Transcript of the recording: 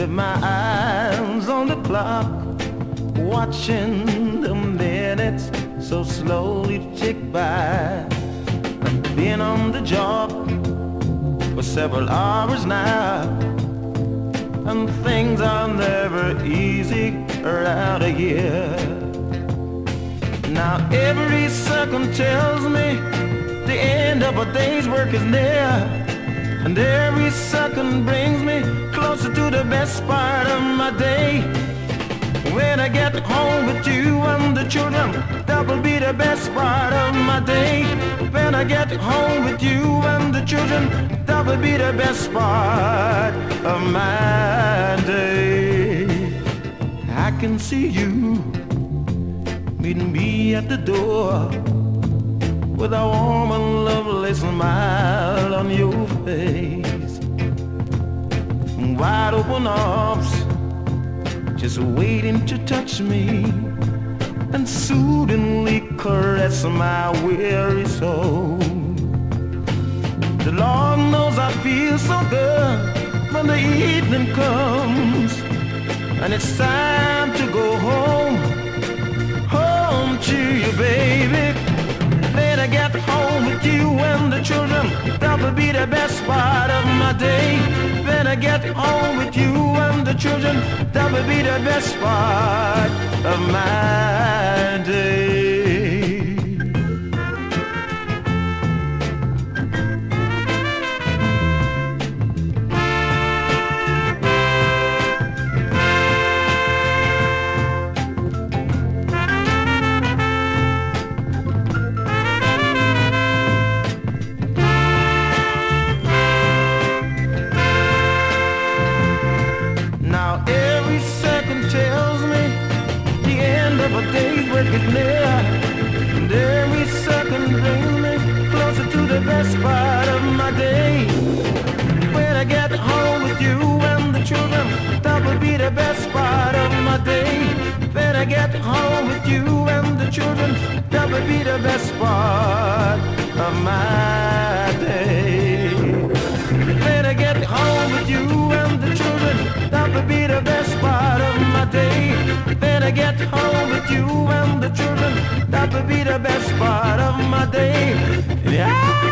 with my eyes on the clock, watching the minutes so slowly tick by. Been on the job for several hours now, and things are never easy around here. Now every second tells me the end of a day's work is near. And every second brings me closer to the best part of my day. When I get home with you and the children, that will be the best part of my day. When I get home with you and the children, that will be the best part of my day. I can see you meeting me at the door with a warm and lovely smile on your face. Wide open arms, just waiting to touch me and soothingly caress my weary soul. The Lord knows I feel so good when the evening comes and it's time to go home, home Get home with you and the children. That will be the best part of my day. Then I get home with you and the children. That will be the best part of my day. Get home with you and the children, that will be the best part of my day. Yeah.